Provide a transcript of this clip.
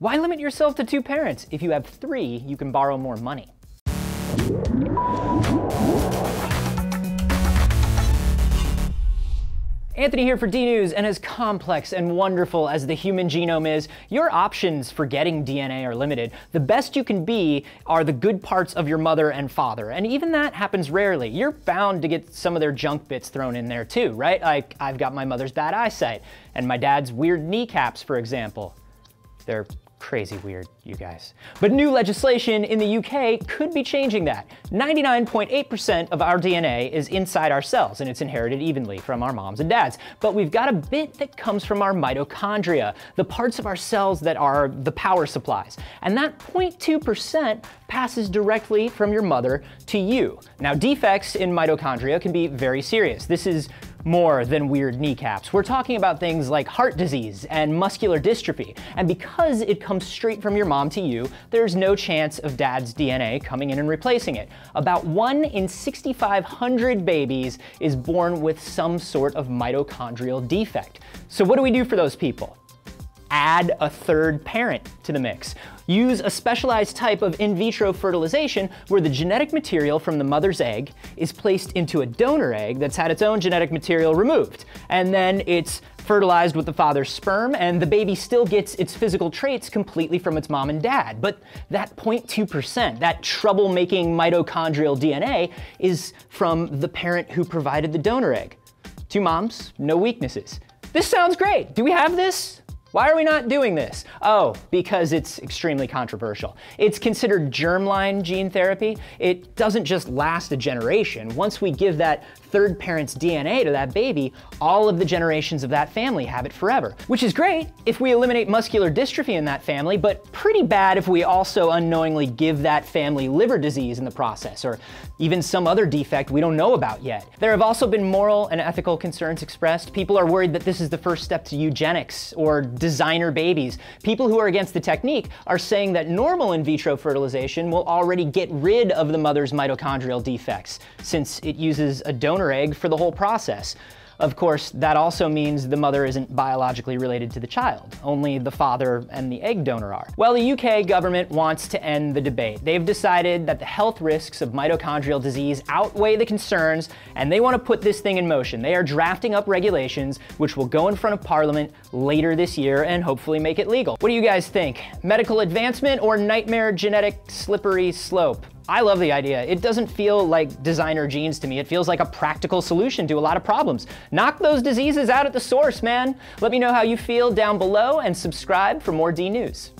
Why limit yourself to two parents? If you have three, you can borrow more money. Anthony here for DNews, and as complex and wonderful as the human genome is, your options for getting DNA are limited. The best you can be are the good parts of your mother and father, and even that happens rarely. You're bound to get some of their junk bits thrown in there too, right? Like, I've got my mother's bad eyesight, and my dad's weird kneecaps, for example. They're Crazy weird, you guys. But new legislation in the UK could be changing that. 99.8% of our DNA is inside our cells, and it's inherited evenly from our moms and dads. But we've got a bit that comes from our mitochondria, the parts of our cells that are the power supplies. And that 0.2% passes directly from your mother to you. Now, defects in mitochondria can be very serious. This is more than weird kneecaps. We're talking about things like heart disease and muscular dystrophy. And because it comes straight from your mom to you, there's no chance of dad's DNA coming in and replacing it. About 1 in 6,500 babies is born with some sort of mitochondrial defect. So what do we do for those people? Add a third parent to the mix. Use a specialized type of in vitro fertilization where the genetic material from the mother's egg is placed into a donor egg that's had its own genetic material removed. And then it's fertilized with the father's sperm, and the baby still gets its physical traits completely from its mom and dad. But that 0.2%, that trouble-making mitochondrial DNA, is from the parent who provided the donor egg. Two moms, no weaknesses. This sounds great. Do we have this? Why are we not doing this? Oh, because it's extremely controversial. It's considered germline gene therapy. It doesn't just last a generation. Once we give that third parent's DNA to that baby, all of the generations of that family have it forever. Which is great if we eliminate muscular dystrophy in that family, but pretty bad if we also unknowingly give that family liver disease in the process, or even some other defect we don't know about yet. There have also been moral and ethical concerns expressed. People are worried that this is the first step to eugenics or designer babies. People who are against the technique are saying that normal in vitro fertilization will already get rid of the mother's mitochondrial defects, since it uses a donor donor egg for the whole process. Of course, that also means the mother isn't biologically related to the child. Only the father and the egg donor are. Well, the UK government wants to end the debate. They've decided that the health risks of mitochondrial disease outweigh the concerns, and they want to put this thing in motion. They are drafting up regulations which will go in front of Parliament later this year and hopefully make it legal. What do you guys think? Medical advancement or nightmare genetic slippery slope? I love the idea. It doesn't feel like designer genes to me. It feels like a practical solution to a lot of problems. Knock those diseases out at the source, man. Let me know how you feel down below and subscribe for more D News.